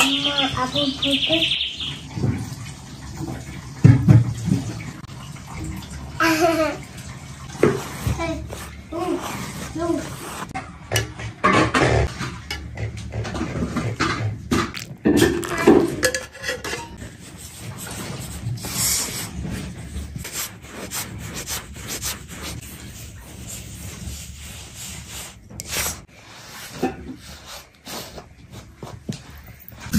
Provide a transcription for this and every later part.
엄마 아버지도 아하하 응, 응.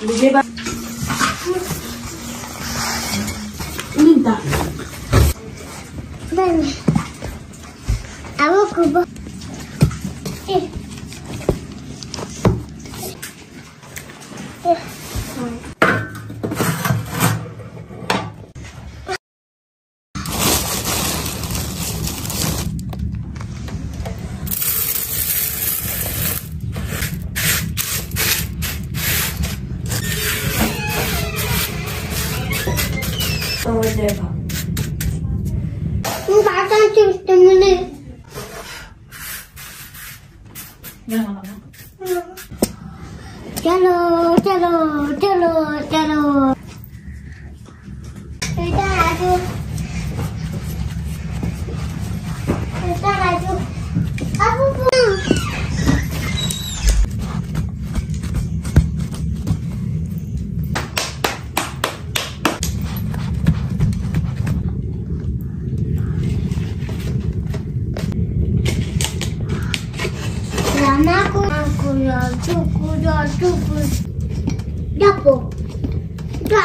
Linda. Mano. A boca bo... É. É. 너무 들봐. 응, 마사지 때문에. 야, 呀，祝福呀，祝福。要不，不然。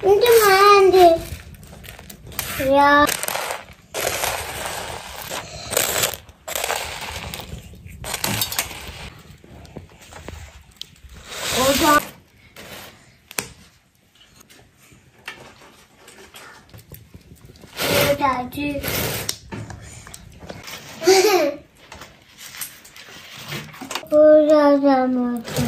你怎么样？呀。Udah sih. Udah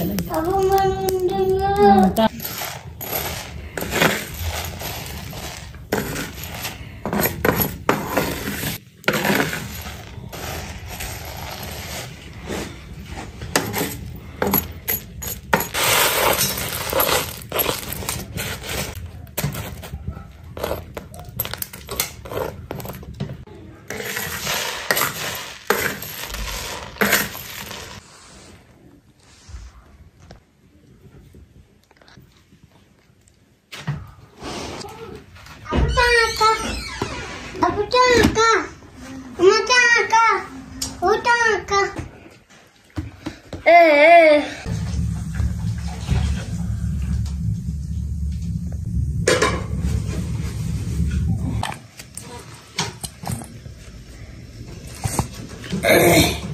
cái này. か、おもちゃか、おもちゃか。ええええ。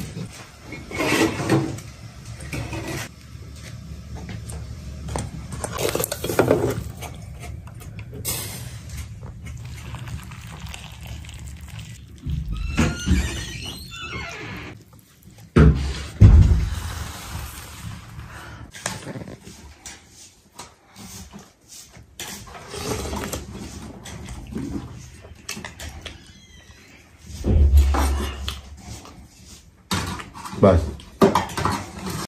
Bye.